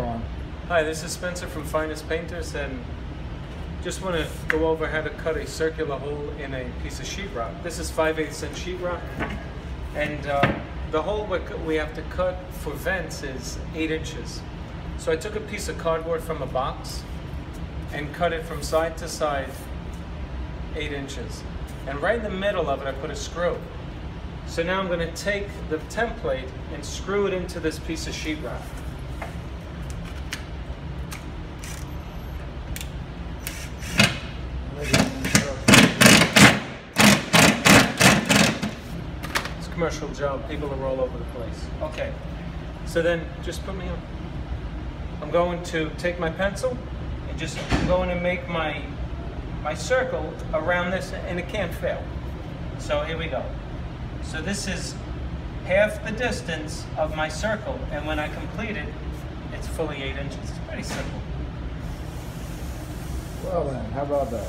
Hi, this is Spencer from Finest Painters and just want to go over how to cut a circular hole in a piece of sheetrock. This is 5 8 inch sheetrock and uh, the hole we have to cut for vents is 8 inches. So I took a piece of cardboard from a box and cut it from side to side 8 inches. And right in the middle of it I put a screw. So now I'm going to take the template and screw it into this piece of sheetrock. It's a commercial job. People are all over the place. Okay. So then just put me on. I'm going to take my pencil and just I'm going to make my my circle around this and it can't fail. So here we go. So this is half the distance of my circle and when I complete it, it's fully eight inches. It's pretty simple. Well then, how about that?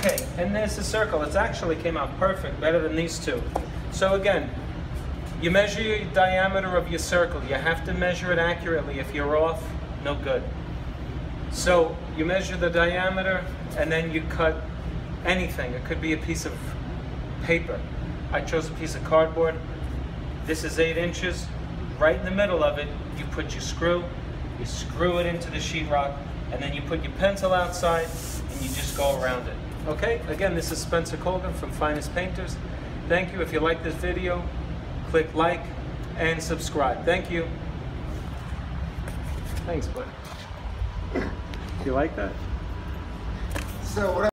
Okay, and there's the circle. It's actually came out perfect, better than these two. So again, you measure your diameter of your circle. You have to measure it accurately. If you're off, no good. So you measure the diameter and then you cut anything. It could be a piece of paper. I chose a piece of cardboard. This is eight inches. Right in the middle of it, you put your screw, you screw it into the sheetrock, and then you put your pencil outside and you just go around it. Okay, again, this is Spencer Colgan from Finest Painters. Thank you. If you like this video, click like and subscribe. Thank you. Thanks, buddy. You like that? So what